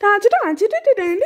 哒叽哒叽哒叽哒哩。